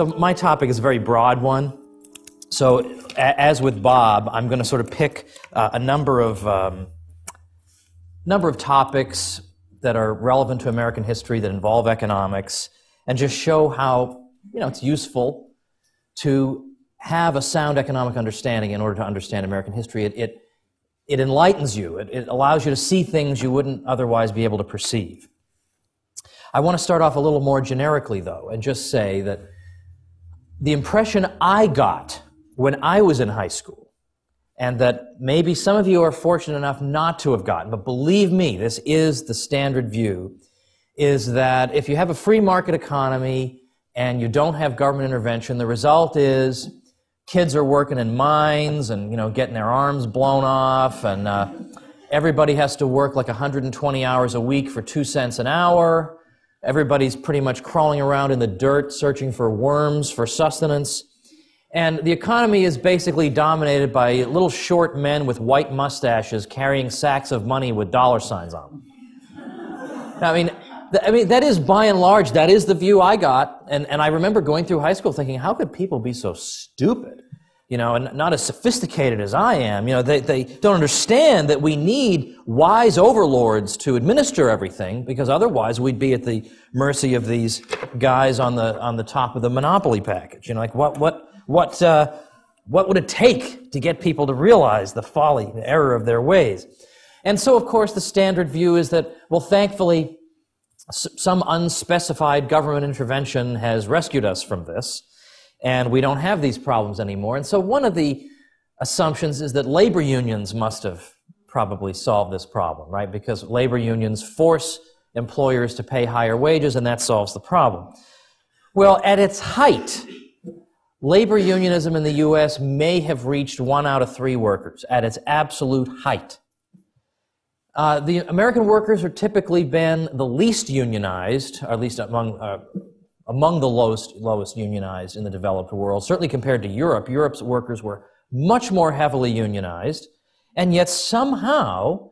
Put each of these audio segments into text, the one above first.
so my topic is a very broad one. So, as with Bob, I'm going to sort of pick uh, a number of um, number of topics that are relevant to American history that involve economics, and just show how you know it's useful to have a sound economic understanding in order to understand American history. It it, it enlightens you. It, it allows you to see things you wouldn't otherwise be able to perceive. I want to start off a little more generically, though, and just say that the impression I got when I was in high school, and that maybe some of you are fortunate enough not to have gotten, but believe me, this is the standard view, is that if you have a free market economy and you don't have government intervention, the result is kids are working in mines and you know getting their arms blown off, and uh, everybody has to work like 120 hours a week for two cents an hour. Everybody's pretty much crawling around in the dirt searching for worms for sustenance. And the economy is basically dominated by little short men with white mustaches carrying sacks of money with dollar signs on them. I mean, I mean, that is by and large, that is the view I got. And, and I remember going through high school thinking, how could people be so stupid? You know, and not as sophisticated as I am. You know, they, they don't understand that we need wise overlords to administer everything because otherwise we'd be at the mercy of these guys on the, on the top of the monopoly package. You know, like what, what, what, uh, what would it take to get people to realize the folly and error of their ways? And so, of course, the standard view is that, well, thankfully, some unspecified government intervention has rescued us from this, and we don't have these problems anymore. And so, one of the assumptions is that labor unions must have probably solved this problem, right? Because labor unions force employers to pay higher wages, and that solves the problem. Well, at its height, labor unionism in the US may have reached one out of three workers at its absolute height. Uh, the American workers have typically been the least unionized, or at least among, uh, among the lowest, lowest unionized in the developed world, certainly compared to Europe. Europe's workers were much more heavily unionized, and yet somehow,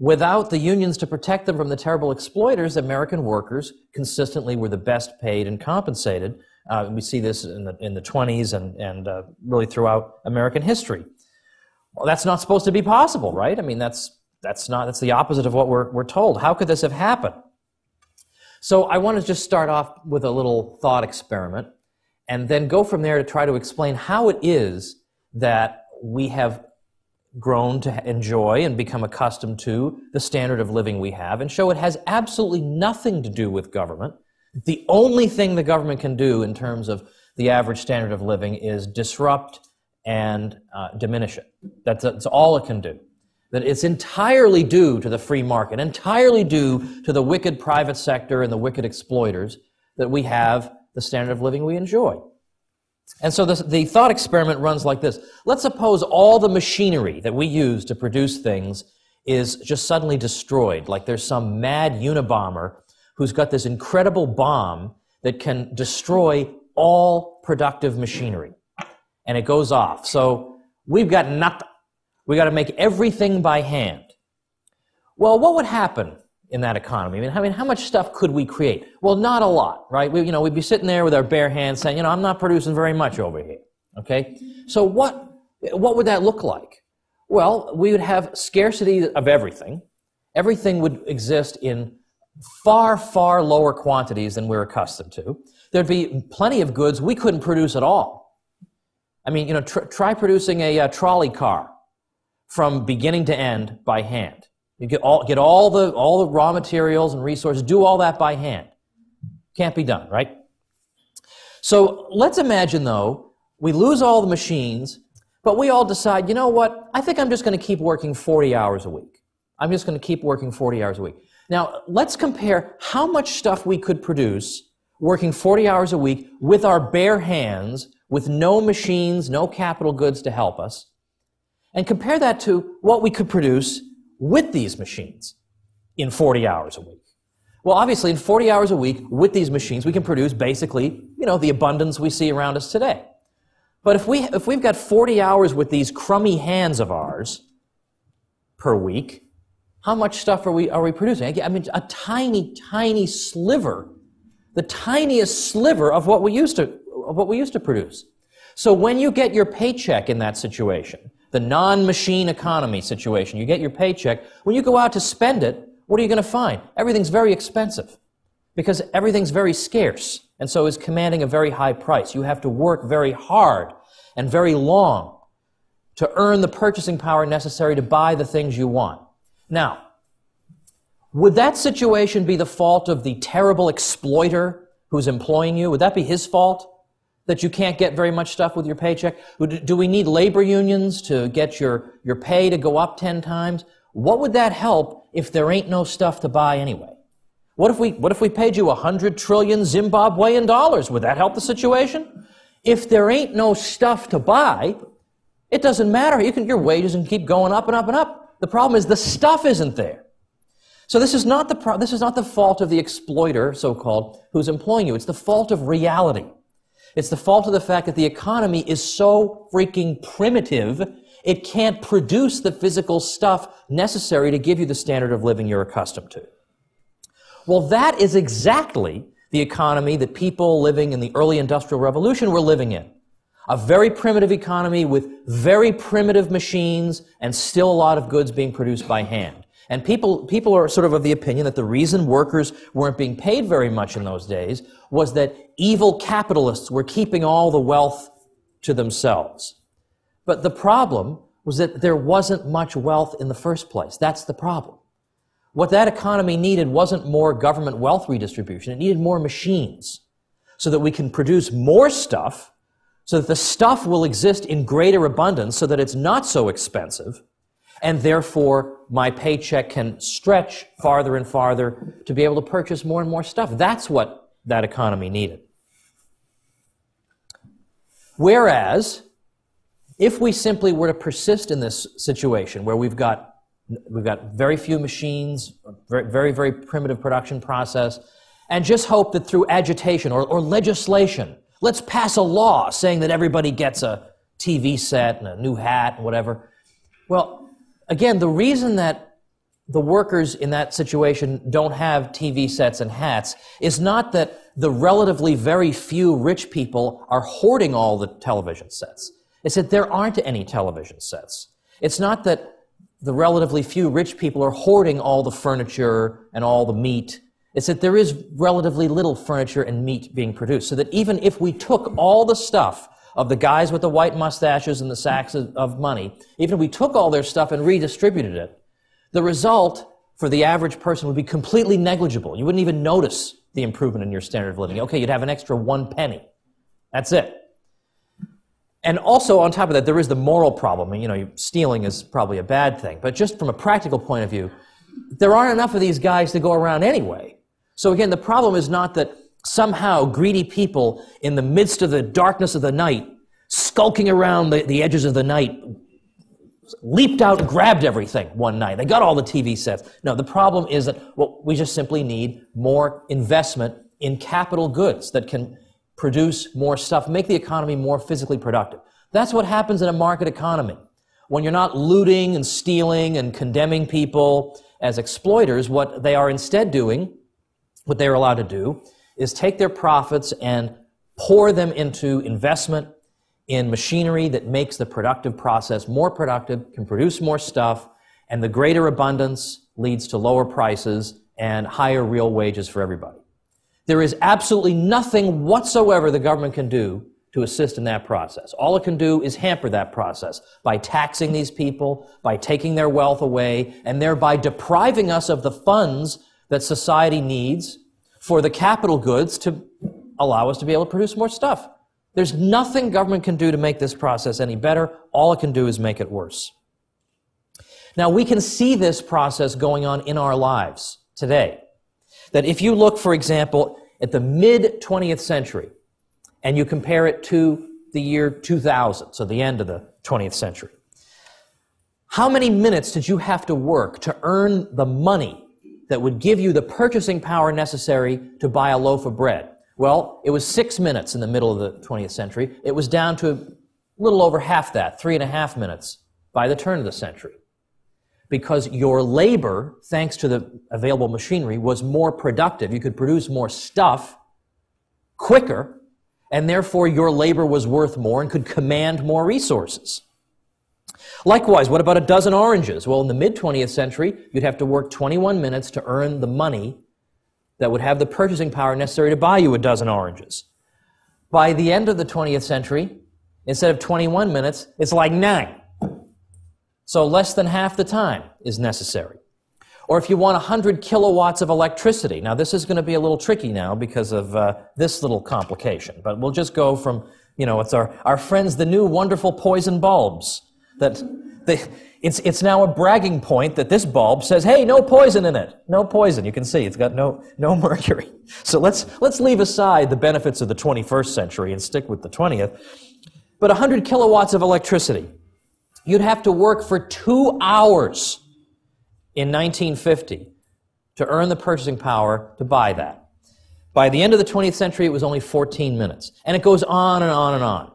without the unions to protect them from the terrible exploiters, American workers consistently were the best paid and compensated. Uh, we see this in the, in the 20s and, and uh, really throughout American history. Well, that's not supposed to be possible, right? I mean, that's that's not, that's the opposite of what we're, we're told. How could this have happened? So I want to just start off with a little thought experiment and then go from there to try to explain how it is that we have grown to enjoy and become accustomed to the standard of living we have and show it has absolutely nothing to do with government. The only thing the government can do in terms of the average standard of living is disrupt and uh, diminish it. That's, that's all it can do that it's entirely due to the free market, entirely due to the wicked private sector and the wicked exploiters that we have the standard of living we enjoy. And so this, the thought experiment runs like this. Let's suppose all the machinery that we use to produce things is just suddenly destroyed, like there's some mad Unabomber who's got this incredible bomb that can destroy all productive machinery. And it goes off. So we've got nothing. We got to make everything by hand. Well, what would happen in that economy? I mean, I mean, how much stuff could we create? Well, not a lot, right? We, you know, we'd be sitting there with our bare hands saying, you know, I'm not producing very much over here. Okay? So what, what would that look like? Well, we would have scarcity of everything. Everything would exist in far, far lower quantities than we're accustomed to. There'd be plenty of goods we couldn't produce at all. I mean, you know, tr- try producing a, a trolley car from beginning to end by hand. You get all, get all the, all the raw materials and resources, do all that by hand. Can't be done, right? So let's imagine though, we lose all the machines, but we all decide, you know what? I think I'm just going to keep working 40 hours a week. I'm just going to keep working 40 hours a week. Now, let's compare how much stuff we could produce working 40 hours a week with our bare hands, with no machines, no capital goods to help us, and compare that to what we could produce with these machines in 40 hours a week. Well, obviously, in 40 hours a week with these machines, we can produce basically, you know, the abundance we see around us today. But if, we, if we've got 40 hours with these crummy hands of ours per week, how much stuff are we, are we producing? I mean, a tiny, tiny sliver, the tiniest sliver of what we used to, what we used to produce. So when you get your paycheck in that situation, the non-machine economy situation, you get your paycheck, when you go out to spend it, what are you going to find? Everything's very expensive because everything's very scarce and so is commanding a very high price. You have to work very hard and very long to earn the purchasing power necessary to buy the things you want. Now, would that situation be the fault of the terrible exploiter who's employing you? Would that be his fault? That you can't get very much stuff with your paycheck? Do we need labor unions to get your, your pay to go up 10 times? What would that help if there ain't no stuff to buy anyway? What if we, what if we paid you 100 trillion Zimbabwean dollars? Would that help the situation? If there ain't no stuff to buy, it doesn't matter. You can, your wages can keep going up and up and up. The problem is the stuff isn't there. So this is not the, pro- this is not the fault of the exploiter, so-called, who's employing you. It's the fault of reality. It's the fault of the fact that the economy is so freaking primitive, it can't produce the physical stuff necessary to give you the standard of living you're accustomed to. Well, that is exactly the economy that people living in the early industrial revolution were living in. A very primitive economy with very primitive machines and still a lot of goods being produced by hand. And people, people are sort of of the opinion that the reason workers weren't being paid very much in those days was that evil capitalists were keeping all the wealth to themselves. But the problem was that there wasn't much wealth in the first place. That's the problem. What that economy needed wasn't more government wealth redistribution. It needed more machines so that we can produce more stuff so that the stuff will exist in greater abundance so that it's not so expensive and therefore my paycheck can stretch farther and farther to be able to purchase more and more stuff. That's what that economy needed. Whereas, if we simply were to persist in this situation where we've got we've got very few machines, very, very, very primitive production process, and just hope that through agitation or, or legislation, let's pass a law saying that everybody gets a TV set and a new hat and whatever. Well, Again, the reason that the workers in that situation don't have TV sets and hats is not that the relatively very few rich people are hoarding all the television sets. It's that there aren't any television sets. It's not that the relatively few rich people are hoarding all the furniture and all the meat. It's that there is relatively little furniture and meat being produced. So that even if we took all the stuff of the guys with the white mustaches and the sacks of money, even if we took all their stuff and redistributed it, the result for the average person would be completely negligible. You wouldn't even notice the improvement in your standard of living. Okay, you'd have an extra one penny. That's it. And also, on top of that, there is the moral problem. You know, stealing is probably a bad thing. But just from a practical point of view, there aren't enough of these guys to go around anyway. So again, the problem is not that somehow greedy people in the midst of the darkness of the night, skulking around the, the edges of the night, leaped out and grabbed everything one night. They got all the TV sets. No, the problem is that well, we just simply need more investment in capital goods that can produce more stuff, make the economy more physically productive. That's what happens in a market economy. When you're not looting and stealing and condemning people as exploiters, what they are instead doing, what they're allowed to do, is take their profits and pour them into investment in machinery that makes the productive process more productive, can produce more stuff, and the greater abundance leads to lower prices and higher real wages for everybody. There is absolutely nothing whatsoever the government can do to assist in that process. All it can do is hamper that process by taxing these people, by taking their wealth away, and thereby depriving us of the funds that society needs for the capital goods to allow us to be able to produce more stuff. There's nothing government can do to make this process any better. All it can do is make it worse. Now, we can see this process going on in our lives today. That if you look, for example, at the mid 20th century and you compare it to the year 2000, so the end of the 20th century, how many minutes did you have to work to earn the money that would give you the purchasing power necessary to buy a loaf of bread? Well, it was six minutes in the middle of the 20th century. It was down to a little over half that, three and a half minutes, by the turn of the century. Because your labor, thanks to the available machinery, was more productive. You could produce more stuff quicker, and therefore your labor was worth more and could command more resources. Likewise, what about a dozen oranges? Well, in the mid 20th century, you'd have to work 21 minutes to earn the money that would have the purchasing power necessary to buy you a dozen oranges. By the end of the 20th century, instead of 21 minutes, it's like nine. So less than half the time is necessary. Or if you want 100 kilowatts of electricity. Now, this is going to be a little tricky now because of uh, this little complication, but we'll just go from, you know, it's our, our friends, the new wonderful poison bulbs that it's, it's now a bragging point that this bulb says, hey, no poison in it. No poison. You can see it's got no, no mercury. So let's, let's leave aside the benefits of the 21st century and stick with the 20th. But 100 kilowatts of electricity. You'd have to work for two hours in 1950 to earn the purchasing power to buy that. By the end of the 20th century, it was only 14 minutes. And it goes on and on and on.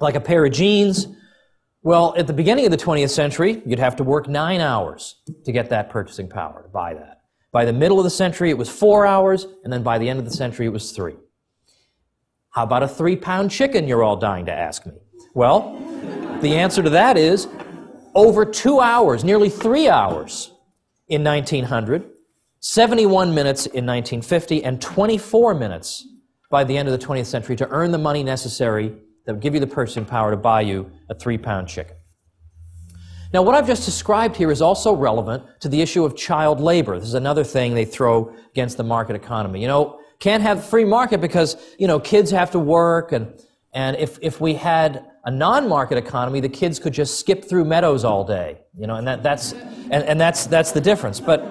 Like a pair of jeans, well, at the beginning of the 20th century, you'd have to work nine hours to get that purchasing power, to buy that. By the middle of the century, it was four hours, and then by the end of the century, it was three. How about a three pound chicken, you're all dying to ask me? Well, the answer to that is over two hours, nearly three hours in 1900, 71 minutes in 1950, and 24 minutes by the end of the 20th century to earn the money necessary that would give you the purchasing power to buy you a three pound chicken. Now, what I've just described here is also relevant to the issue of child labor. This is another thing they throw against the market economy. You know, can't have free market because, you know, kids have to work and, and if, if we had a non-market economy, the kids could just skip through meadows all day, you know, and that, that's, and, and that's, that's the difference. But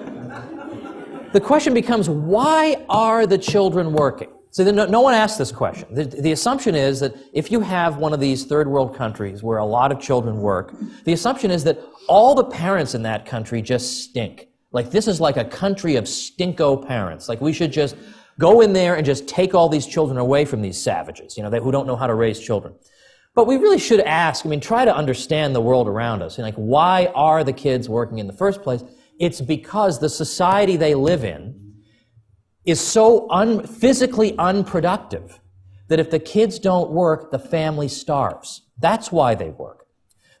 the question becomes, why are the children working? So no, no, one asked this question. The, the, assumption is that if you have one of these third world countries where a lot of children work, the assumption is that all the parents in that country just stink. Like this is like a country of stinko parents. Like we should just go in there and just take all these children away from these savages, you know, they, who don't know how to raise children. But we really should ask, I mean, try to understand the world around us. Like, why are the kids working in the first place? It's because the society they live in is so un- physically unproductive that if the kids don't work, the family starves. That's why they work.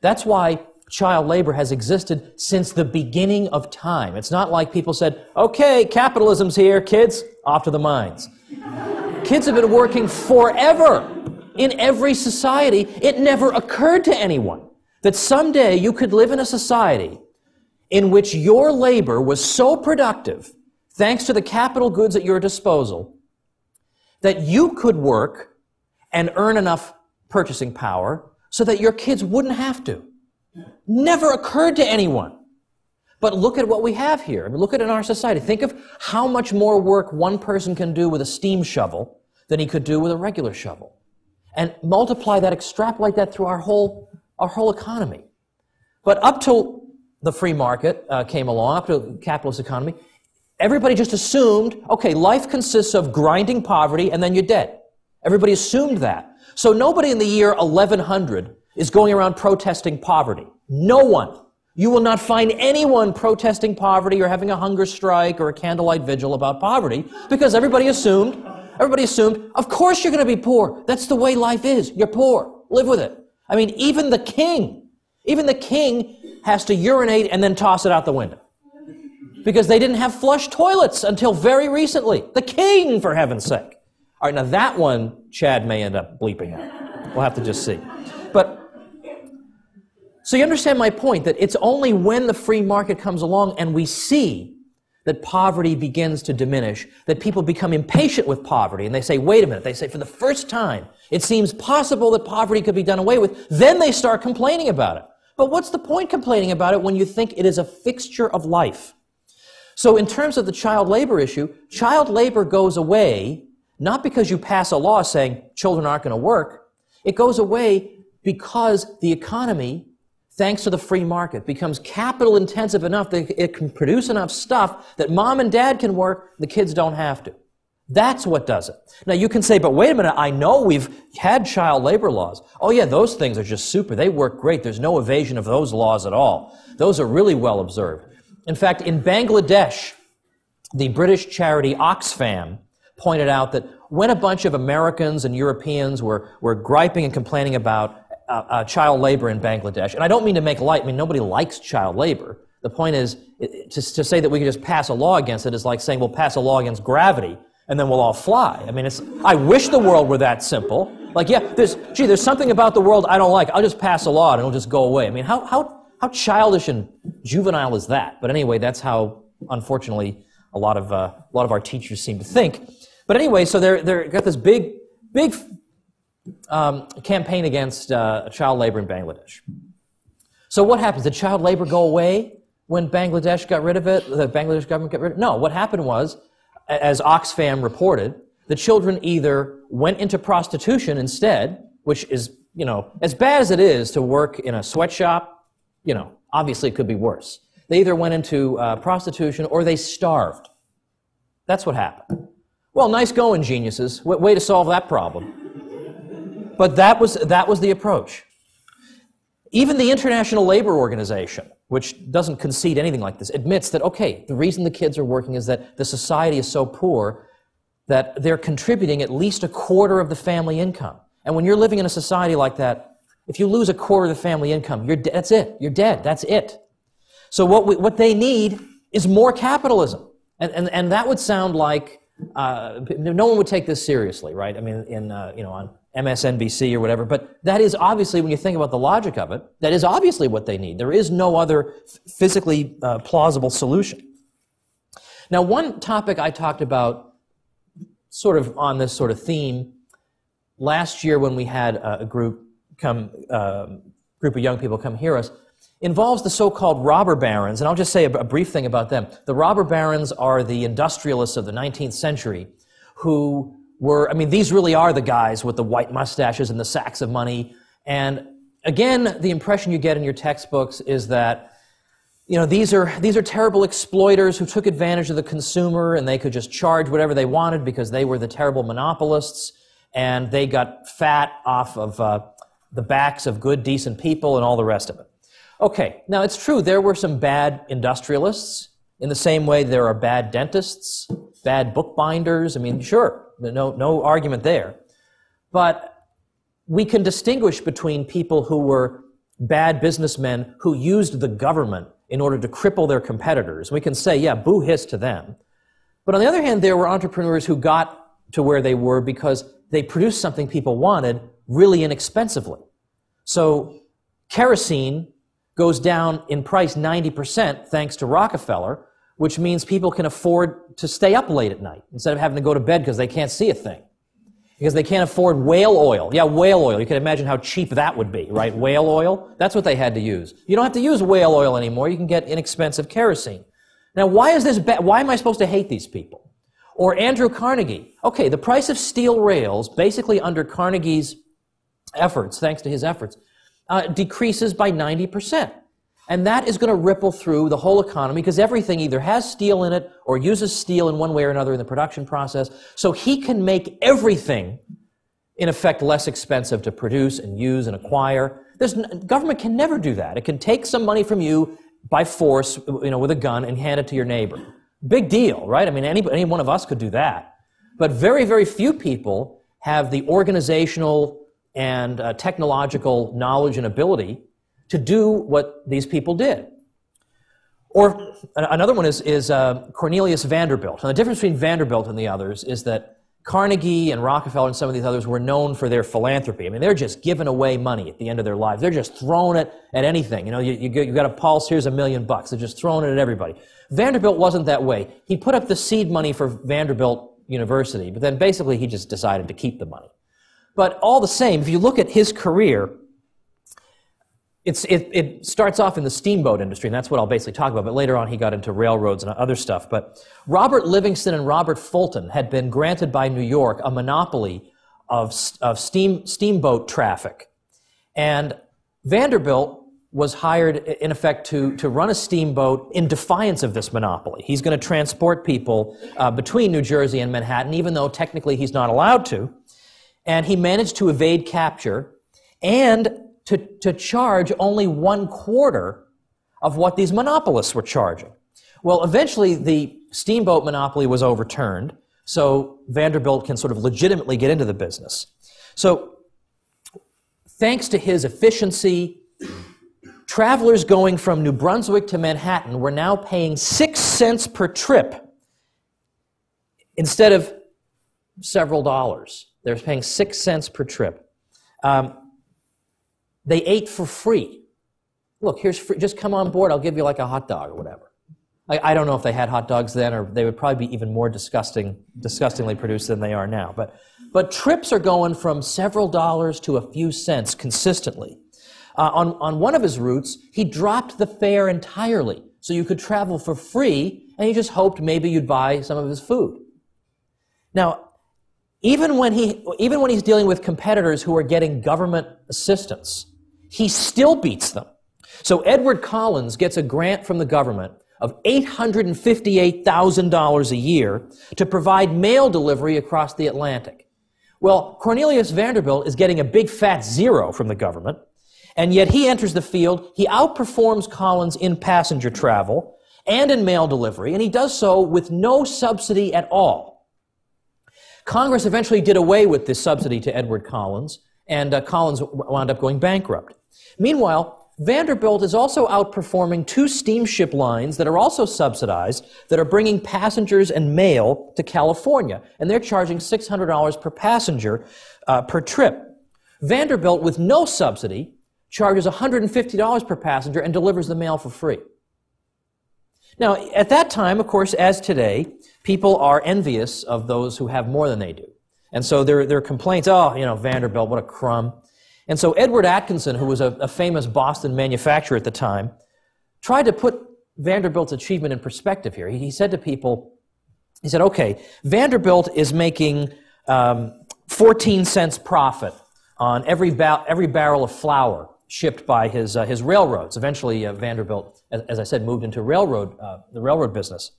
That's why child labor has existed since the beginning of time. It's not like people said, okay, capitalism's here, kids, off to the mines. kids have been working forever in every society. It never occurred to anyone that someday you could live in a society in which your labor was so productive thanks to the capital goods at your disposal, that you could work and earn enough purchasing power so that your kids wouldn't have to. Never occurred to anyone. But look at what we have here. I mean, look at it in our society. Think of how much more work one person can do with a steam shovel than he could do with a regular shovel. And multiply that, extrapolate that through our whole, our whole economy. But up till the free market uh, came along, up to the capitalist economy, everybody just assumed, okay, life consists of grinding poverty and then you're dead. Everybody assumed that. So nobody in the year 1100 is going around protesting poverty. No one. You will not find anyone protesting poverty or having a hunger strike or a candlelight vigil about poverty because everybody assumed, everybody assumed, of course you're going to be poor. That's the way life is. You're poor. Live with it. I mean, even the king, even the king has to urinate and then toss it out the window because they didn't have flush toilets until very recently. The king, for heaven's sake. All right, now that one Chad may end up bleeping out. We'll have to just see. But so you understand my point that it's only when the free market comes along and we see that poverty begins to diminish, that people become impatient with poverty and they say, wait a minute, they say, for the first time, it seems possible that poverty could be done away with. Then they start complaining about it. But what's the point complaining about it when you think it is a fixture of life? So, in terms of the child labor issue, child labor goes away not because you pass a law saying children aren't going to work. It goes away because the economy, thanks to the free market, becomes capital intensive enough that it can produce enough stuff that mom and dad can work, the kids don't have to. That's what does it. Now you can say, but wait a minute, I know we've had child labor laws. Oh yeah, those things are just super. They work great. There's no evasion of those laws at all. Those are really well observed. In fact, in Bangladesh, the British charity Oxfam pointed out that when a bunch of Americans and Europeans were, were griping and complaining about uh, uh, child labor in Bangladesh, and I don't mean to make light, I mean, nobody likes child labor. The point is, to, to say that we can just pass a law against it is like saying we'll pass a law against gravity and then we'll all fly. I mean, it's, I wish the world were that simple. Like, yeah, there's, gee, there's something about the world I don't like. I'll just pass a law and it'll just go away. I mean, how, how, how childish and juvenile is that? But anyway, that's how, unfortunately, a lot of, uh, a lot of our teachers seem to think. But anyway, so they're, they're got this big, big um, campaign against uh, child labor in Bangladesh. So what happens? Did child labor go away when Bangladesh got rid of it? The Bangladesh government got rid of it? No. What happened was, as Oxfam reported, the children either went into prostitution instead, which is, you know, as bad as it is to work in a sweatshop, you know, obviously it could be worse. They either went into uh, prostitution or they starved. That's what happened. Well, nice going, geniuses. way to solve that problem. But that was, that was the approach. Even the International Labor Organization, which doesn't concede anything like this, admits that, okay, the reason the kids are working is that the society is so poor that they're contributing at least a quarter of the family income. And when you're living in a society like that, if you lose a quarter of the family income, you're de- that's it. You're dead. That's it. So what, we, what they need is more capitalism. And, and, and that would sound like uh, no one would take this seriously, right? I mean, in, uh, you know, on MSNBC or whatever. But that is obviously, when you think about the logic of it, that is obviously what they need. There is no other physically uh, plausible solution. Now, one topic I talked about sort of on this sort of theme. Last year, when we had a group come, uh, group of young people come hear us, involves the so-called robber barons, and I'll just say a, a brief thing about them. The robber barons are the industrialists of the 19th century who were, I mean, these really are the guys with the white mustaches and the sacks of money. And again, the impression you get in your textbooks is that you know, these are, these are terrible exploiters who took advantage of the consumer and they could just charge whatever they wanted because they were the terrible monopolists and they got fat off of uh, the backs of good, decent people and all the rest of it. Okay, now it's true, there were some bad industrialists in the same way there are bad dentists, bad bookbinders. I mean, sure, no, no argument there. But we can distinguish between people who were bad businessmen who used the government in order to cripple their competitors. We can say, yeah, boo hiss to them. But on the other hand, there were entrepreneurs who got to where they were because they produced something people wanted really inexpensively. So kerosene goes down in price 90% thanks to Rockefeller, which means people can afford to stay up late at night instead of having to go to bed because they can't see a thing because they can't afford whale oil. Yeah, whale oil. You can imagine how cheap that would be, right? Whale oil. That's what they had to use. You don't have to use whale oil anymore. You can get inexpensive kerosene. Now, why is this bad? Why am I supposed to hate these people? Or Andrew Carnegie. Okay, the price of steel rails, basically under Carnegie's efforts, thanks to his efforts, uh, decreases by 90%. And that is going to ripple through the whole economy because everything either has steel in it or uses steel in one way or another in the production process. So he can make everything, in effect, less expensive to produce and use and acquire. There's, government can never do that. It can take some money from you by force, you know, with a gun and hand it to your neighbor. Big deal, right? I mean, any, any one of us could do that. But very, very few people have the organizational and uh, technological knowledge and ability to do what these people did. Or another one is, is uh, Cornelius Vanderbilt. And the difference between Vanderbilt and the others is that Carnegie and Rockefeller and some of these others were known for their philanthropy. I mean, they're just giving away money at the end of their lives. They're just throwing it at anything. You know, you, you, you got a pulse, here's a million bucks. They're just throwing it at everybody. Vanderbilt wasn't that way. He put up the seed money for Vanderbilt University, but then basically he just decided to keep the money. But all the same, if you look at his career, it, it starts off in the steamboat industry, and that's what I'll basically talk about. But later on, he got into railroads and other stuff. But Robert Livingston and Robert Fulton had been granted by New York a monopoly of, of steam, steamboat traffic. And Vanderbilt was hired, in effect, to, to run a steamboat in defiance of this monopoly. He's going to transport people uh, between New Jersey and Manhattan, even though technically he's not allowed to. And he managed to evade capture and to, to charge only one quarter of what these monopolists were charging. Well, eventually the steamboat monopoly was overturned, so Vanderbilt can sort of legitimately get into the business. So, thanks to his efficiency, travelers going from New Brunswick to Manhattan were now paying six cents per trip instead of several dollars. They're paying six cents per trip. Um, they ate for free. Look, here's free. Just come on board. I'll give you like a hot dog or whatever. I, I don't know if they had hot dogs then, or they would probably be even more disgusting, disgustingly produced than they are now. But, but trips are going from several dollars to a few cents consistently. Uh, on, on one of his routes, he dropped the fare entirely, so you could travel for free, and he just hoped maybe you'd buy some of his food. Now, even when, he, even when he's dealing with competitors who are getting government assistance, he still beats them. So Edward Collins gets a grant from the government of $858,000 a year to provide mail delivery across the Atlantic. Well, Cornelius Vanderbilt is getting a big fat zero from the government, and yet he enters the field. He outperforms Collins in passenger travel and in mail delivery, and he does so with no subsidy at all. Congress eventually did away with this subsidy to Edward Collins, and uh, Collins wound up going bankrupt. Meanwhile, Vanderbilt is also outperforming two steamship lines that are also subsidized that are bringing passengers and mail to California, and they're charging $600 per passenger uh, per trip. Vanderbilt, with no subsidy, charges $150 per passenger and delivers the mail for free. Now, at that time, of course, as today, people are envious of those who have more than they do. And so there are complaints, oh, you know, Vanderbilt, what a crumb. And so Edward Atkinson, who was a, a famous Boston manufacturer at the time, tried to put Vanderbilt's achievement in perspective here. He, he said to people, he said, okay, Vanderbilt is making um, 14 cents profit on every, ba- every barrel of flour shipped by his, uh, his railroads. Eventually, uh, Vanderbilt, as, I said, moved into railroad, uh, the railroad business.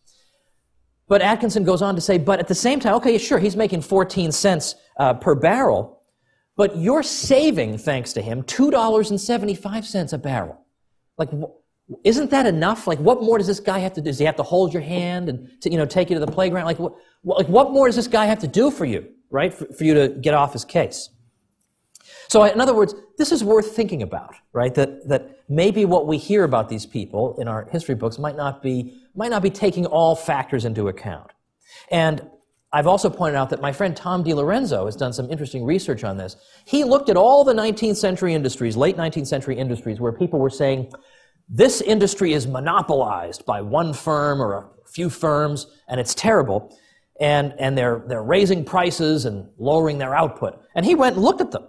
But Atkinson goes on to say, but at the same time, okay, sure, he's making 14 cents uh, per barrel, but you're saving, thanks to him, $2.75 a barrel. Like, isn't that enough? Like, what more does this guy have to do? Does he have to hold your hand and, to, you know, take you to the playground? Like, what, like, what more does this guy have to do for you, right? For, for you to get off his case. So, in other words, this is worth thinking about, right? That, that maybe what we hear about these people in our history books might not be, might not be taking all factors into account. And I've also pointed out that my friend Tom DiLorenzo has done some interesting research on this. He looked at all the 19th century industries, late 19th century industries, where people were saying, this industry is monopolized by one firm or a few firms, and it's terrible. And, and they're, they're raising prices and lowering their output. And he went and looked at them.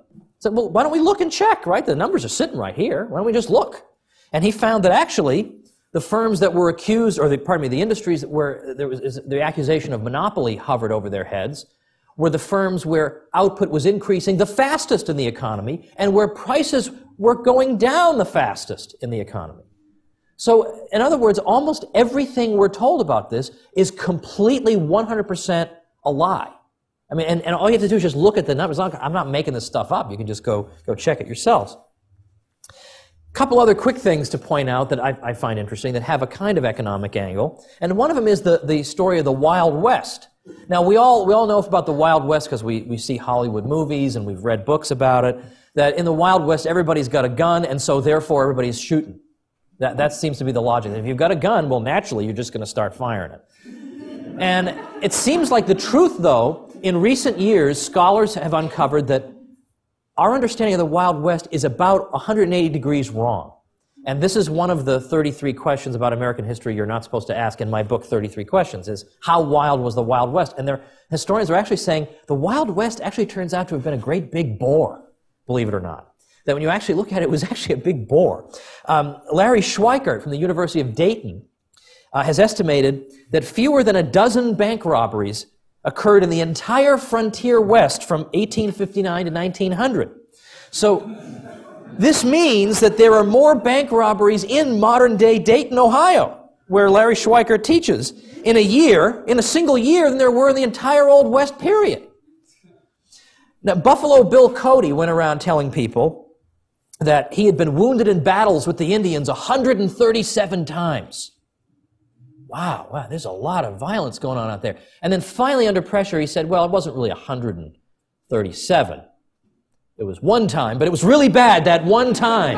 Said, well, why don't we look and check, right? The numbers are sitting right here. Why don't we just look? And he found that actually the firms that were accused, or the, pardon me, the industries where there was the accusation of monopoly hovered over their heads, were the firms where output was increasing the fastest in the economy and where prices were going down the fastest in the economy. So, in other words, almost everything we're told about this is completely 100% a lie. I mean, and, and all you have to do is just look at the numbers. I'm not making this stuff up. You can just go, go check it yourselves A couple other quick things to point out that I, I, find interesting that have a kind of economic angle. And one of them is the, the story of the Wild West. Now, we all, we all know about the Wild West because we, we see Hollywood movies and we've read books about it. That in the Wild West, everybody's got a gun, and so therefore everybody's shooting. That, that seems to be the logic. If you've got a gun, well, naturally, you're just going to start firing it. And it seems like the truth, though, in recent years, scholars have uncovered that our understanding of the Wild West is about 180 degrees wrong. And this is one of the 33 questions about American history you're not supposed to ask in my book, 33 Questions, is how wild was the Wild West? And their historians are actually saying the Wild West actually turns out to have been a great big bore, believe it or not. That when you actually look at it, it was actually a big bore. Um, Larry Schweikart from the University of Dayton uh, has estimated that fewer than a dozen bank robberies occurred in the entire frontier west from 1859 to 1900. So, this means that there are more bank robberies in modern day Dayton, Ohio, where Larry Schweikart teaches, in a year, in a single year, than there were in the entire Old West period. Now, Buffalo Bill Cody went around telling people that he had been wounded in battles with the Indians 137 times. Wow, wow, there's a lot of violence going on out there. And then finally, under pressure, he said, well, it wasn't really 137. It was one time, but it was really bad that one time.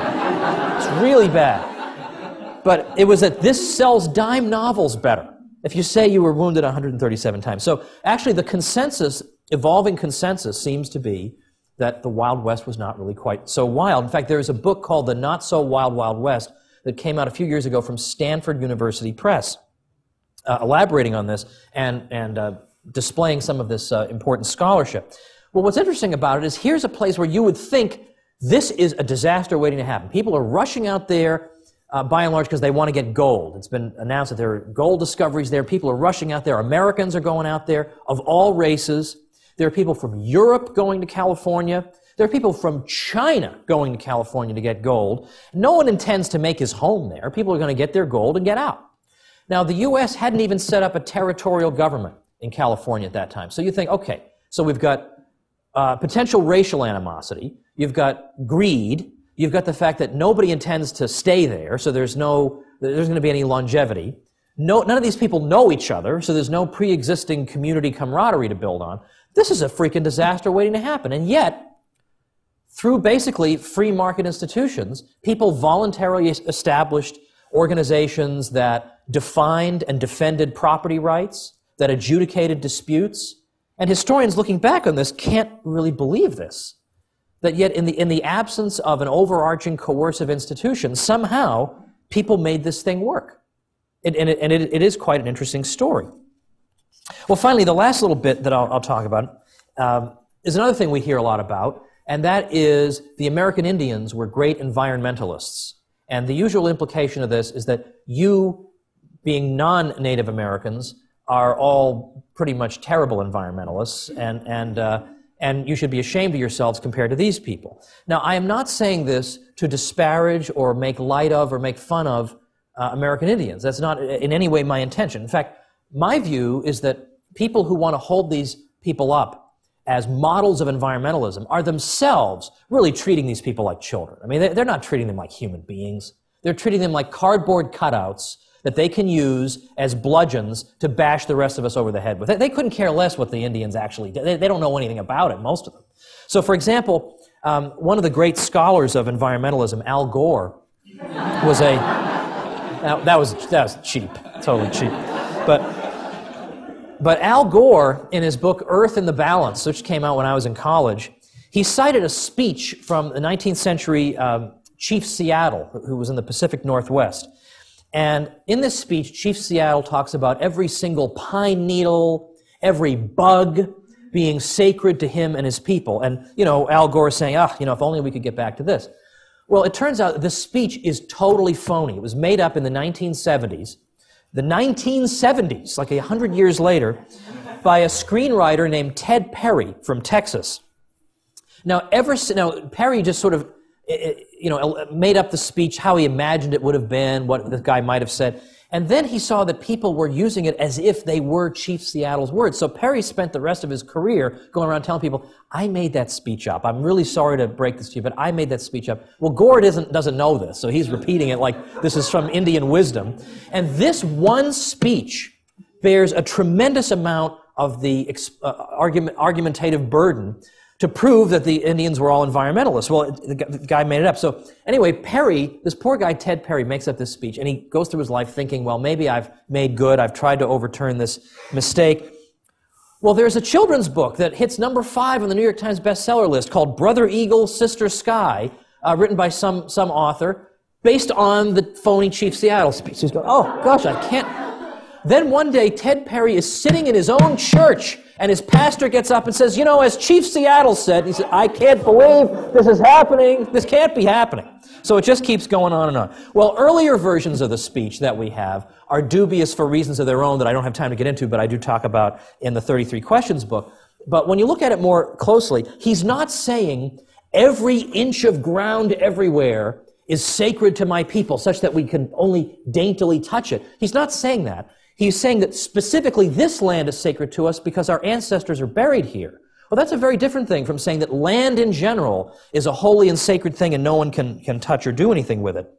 it's really bad. But it was that this sells dime novels better if you say you were wounded 137 times. So actually, the consensus, evolving consensus, seems to be that the Wild West was not really quite so wild. In fact, there's a book called The Not So Wild Wild West that came out a few years ago from Stanford University Press, elaborating on this and, and uh, displaying some of this uh, important scholarship. Well, what's interesting about it is here's a place where you would think this is a disaster waiting to happen. People are rushing out there uh, by and large because they want to get gold. It's been announced that there are gold discoveries there. People are rushing out there. Americans are going out there of all races. There are people from Europe going to California. There are people from China going to California to get gold. No one intends to make his home there. People are going to get their gold and get out. Now, the U.S. hadn't even set up a territorial government in California at that time. So you think, okay, so we've got uh, potential racial animosity, you've got greed, you've got the fact that nobody intends to stay there, so there's no, there's going to be any longevity. No, none of these people know each other, so there's no pre-existing community camaraderie to build on. This is a freaking disaster waiting to happen. And yet, through basically free market institutions, people voluntarily established organizations that defined and defended property rights, that adjudicated disputes. And historians looking back on this can't really believe this. That yet, in the, in the absence of an overarching coercive institution, somehow people made this thing work. and, it, and it, it is quite an interesting story. Well, finally, the last little bit that I'll, I'll talk about um, is another thing we hear a lot about, and that is the American Indians were great environmentalists. And the usual implication of this is that you, being non Native Americans, are all pretty much terrible environmentalists, and, and, uh, and you should be ashamed of yourselves compared to these people. Now, I am not saying this to disparage or make light of or make fun of uh, American Indians. That's not in any way my intention. In fact, my view is that people who want to hold these people up as models of environmentalism are themselves really treating these people like children. I mean, they're not treating them like human beings. They're treating them like cardboard cutouts that they can use as bludgeons to bash the rest of us over the head with. They couldn't care less what the Indians actually did. They don't know anything about it, most of them. So, for example, um, one of the great scholars of environmentalism, Al Gore, was a. Now, that was that was cheap, totally cheap, but but Al Gore, in his book Earth in the Balance, which came out when I was in college, he cited a speech from the 19th century um, Chief Seattle, who was in the Pacific Northwest. And in this speech, Chief Seattle talks about every single pine needle, every bug being sacred to him and his people. And, you know, Al Gore saying, ah, you know, if only we could get back to this. Well, it turns out this speech is totally phony. It was made up in the 1970s the 1970s, like a hundred years later, by a screenwriter named Ted Perry from Texas. Now, ever now Perry just sort of, eh, eh, you know, made up the speech how he imagined it would have been, what the guy might have said. And then he saw that people were using it as if they were Chief Seattle's words. So Perry spent the rest of his career going around telling people, I made that speech up. I'm really sorry to break this to you, but I made that speech up. Well, Gore doesn't, doesn't know this, so he's repeating it like this is from Indian wisdom. And this one speech bears a tremendous amount of the uh, argument, argumentative burden to prove that the Indians were all environmentalists. Well, the guy made it up. So anyway, Perry, this poor guy Ted Perry, makes up this speech, and he goes through his life thinking, well, maybe I've made good. I've tried to overturn this mistake. Well, there's a children's book that hits number five on the New York Times bestseller list called Brother Eagle, Sister Sky, uh, written by some, some author, based on the phony Chief Seattle speech. He's going, oh, gosh, I can't. Then one day, Ted Perry is sitting in his own church and his pastor gets up and says, You know, as Chief Seattle said, he said, I can't believe this is happening. This can't be happening. So it just keeps going on and on. Well, earlier versions of the speech that we have are dubious for reasons of their own that I don't have time to get into, but I do talk about in the 33 Questions book. But when you look at it more closely, he's not saying every inch of ground everywhere is sacred to my people, such that we can only daintily touch it. He's not saying that. He's saying that specifically this land is sacred to us because our ancestors are buried here. Well, that's a very different thing from saying that land in general is a holy and sacred thing and no one can, can touch or do anything with it.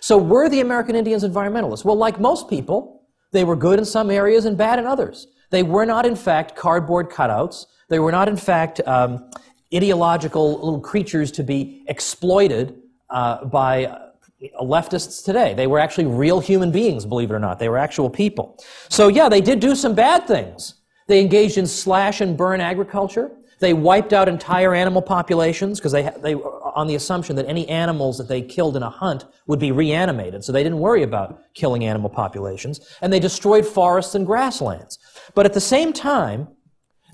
So were the American Indians environmentalists? Well, like most people, They were good in some areas and bad in others. They were not, in fact, cardboard cutouts. They were not, in fact, um, ideological little creatures to be exploited uh, by leftists today. They were actually real human beings, believe it or not. They were actual people. So, yeah, they did do some bad things. They engaged in slash and burn agriculture. They wiped out entire animal populations because they, they on the assumption that any animals that they killed in a hunt would be reanimated. So they didn't worry about killing animal populations. And they destroyed forests and grasslands. But at the same time,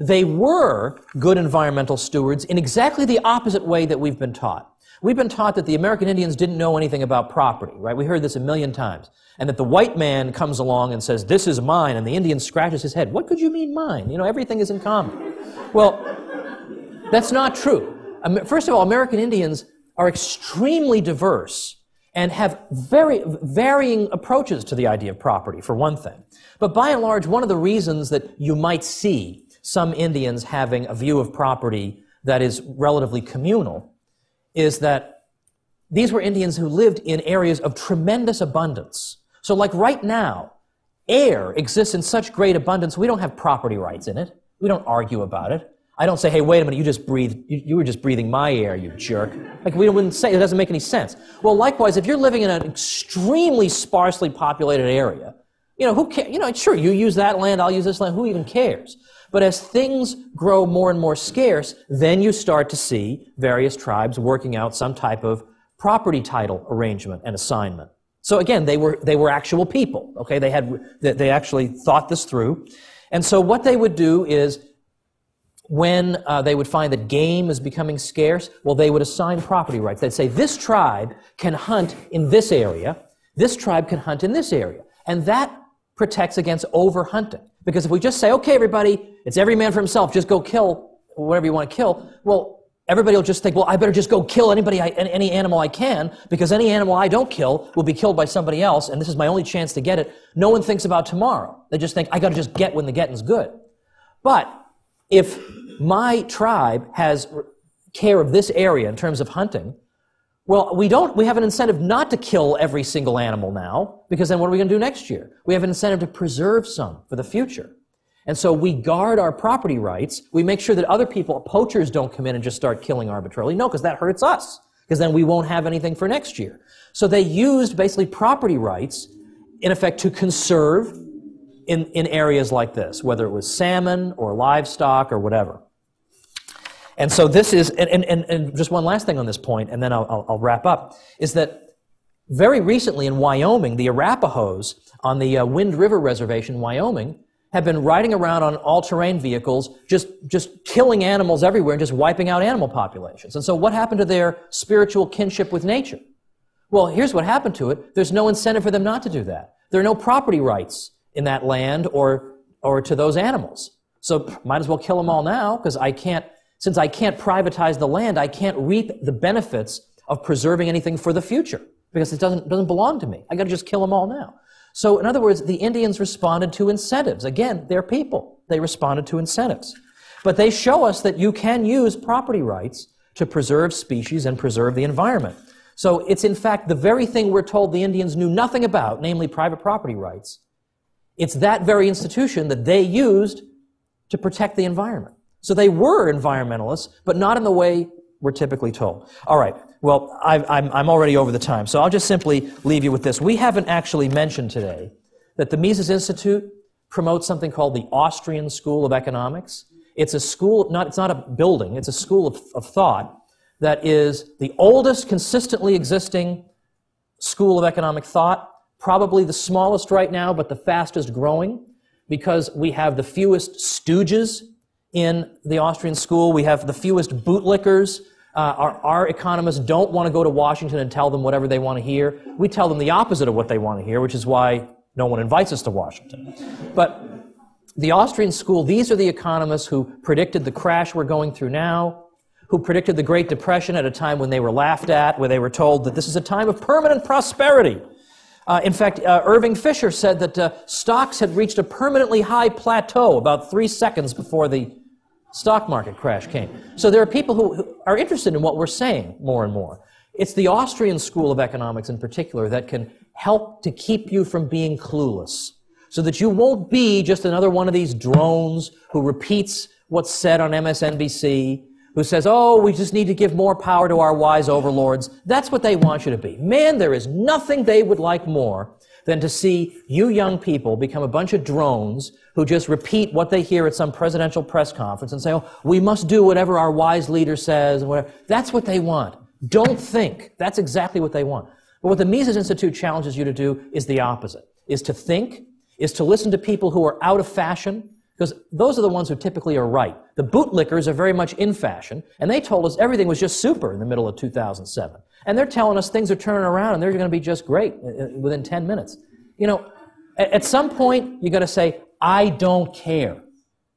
they were good environmental stewards in exactly the opposite way that we've been taught. We've been taught that the American Indians didn't know anything about property, right? We heard this a million times. And that the white man comes along and says, this is mine, and the Indian scratches his head. What could you mean mine? You know, everything is in common. Well, that's not true. First of all, American Indians are extremely diverse and have very varying approaches to the idea of property, for one thing. But by and large, one of the reasons that you might see some Indians having a view of property that is relatively communal is that these were Indians who lived in areas of tremendous abundance. So, like right now, air exists in such great abundance, we don't have property rights in it. We don't argue about it. I don't say, hey, wait a minute, you just breathed, you, you were just breathing my air, you jerk. Like, we wouldn't say, it doesn't make any sense. Well, likewise, if you're living in an extremely sparsely populated area, you know, who cares? You know, sure, you use that land, I'll use this land, who even cares? But as things grow more and more scarce, then you start to see various tribes working out some type of property title arrangement and assignment. So again, they were, they were actual people, okay? They had, they actually thought this through. And so what they would do is, when uh, they would find that game is becoming scarce, well, they would assign property rights. They'd say, this tribe can hunt in this area, this tribe can hunt in this area. And that protects against overhunting. Because if we just say, okay, everybody, it's every man for himself, just go kill whatever you want to kill, well, everybody will just think, well, I better just go kill anybody, I, any animal I can, because any animal I don't kill will be killed by somebody else, and this is my only chance to get it. No one thinks about tomorrow. They just think, I gotta just get when the getting's good. But if my tribe has care of this area in terms of hunting, well, we don't, we have an incentive not to kill every single animal now, because then what are we going to do next year? We have an incentive to preserve some for the future. And so we guard our property rights. We make sure that other people, poachers don't come in and just start killing arbitrarily. No, because that hurts us, because then we won't have anything for next year. So they used basically property rights, in effect, to conserve in, in areas like this, whether it was salmon or livestock or whatever. And so this is, and, and, and just one last thing on this point, and then I'll, I'll, wrap up, is that very recently in Wyoming, the Arapahoes on the uh, Wind River Reservation in Wyoming have been riding around on all-terrain vehicles, just, just killing animals everywhere and just wiping out animal populations. And so what happened to their spiritual kinship with nature? Well, here's what happened to it. There's no incentive for them not to do that. There are no property rights in that land or, or to those animals. So might as well kill them all now because I can't since I can't privatize the land, I can't reap the benefits of preserving anything for the future because it doesn't, doesn't belong to me. I got to just kill them all now. So, in other words, the Indians responded to incentives. Again, they're people. They responded to incentives. But they show us that you can use property rights to preserve species and preserve the environment. So it's in fact the very thing we're told the Indians knew nothing about, namely private property rights. It's that very institution that they used to protect the environment. So they were environmentalists, but not in the way we're typically told. All right. Well, i am I'm already over the time, so I'll just simply leave you with this. We haven't actually mentioned today that the Mises Institute promotes something called the Austrian School of Economics. It's a school, not, it's not a building, it's a school of, of thought that is the oldest consistently existing school of economic thought, probably the smallest right now, but the fastest growing, because we have the fewest stooges in the Austrian school. We have the fewest bootlickers. Uh, our, our, economists don't want to go to Washington and tell them whatever they want to hear. We tell them the opposite of what they want to hear, which is why no one invites us to Washington. But the Austrian school, these are the economists who predicted the crash we're going through now, who predicted the Great Depression at a time when they were laughed at, where they were told that this is a time of permanent prosperity. Uh, in fact, uh, Irving Fisher said that uh, stocks had reached a permanently high plateau about three seconds before the stock market crash came. So there are people who, who are interested in what we're saying more and more. It's the Austrian school of economics in particular that can help to keep you from being clueless. so that you won't be just another one of these drones who repeats what's said on MSNBC, who says, oh, we just need to give more power to our wise overlords. That's what they want you to be. Man, there is nothing they would like more than to see you young people become a bunch of drones who just repeat what they hear at some presidential press conference and say, oh, we must do whatever our wise leader says. And whatever. That's what they want. Don't think. That's exactly what they want. But what the Mises Institute challenges you to do is the opposite, is to think, is to listen to people who are out of fashion, because those are the ones who typically are right. The bootlickers are very much in fashion, and they told us everything was just super in the middle of 2007. And they're telling us things are turning around and they're going to be just great uh, uh, within 10 minutes. You know, at some point, you got to say, I don't care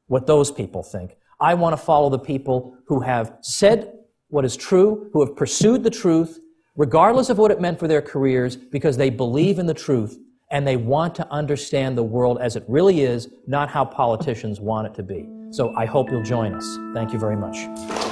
what those people think. I want to follow the people who have said what is true, who have pursued the truth, regardless of what it meant for their careers, because they believe in the truth and they want to understand the world as it really is, not how politicians want it to be. So I hope you'll join us. Thank you very much.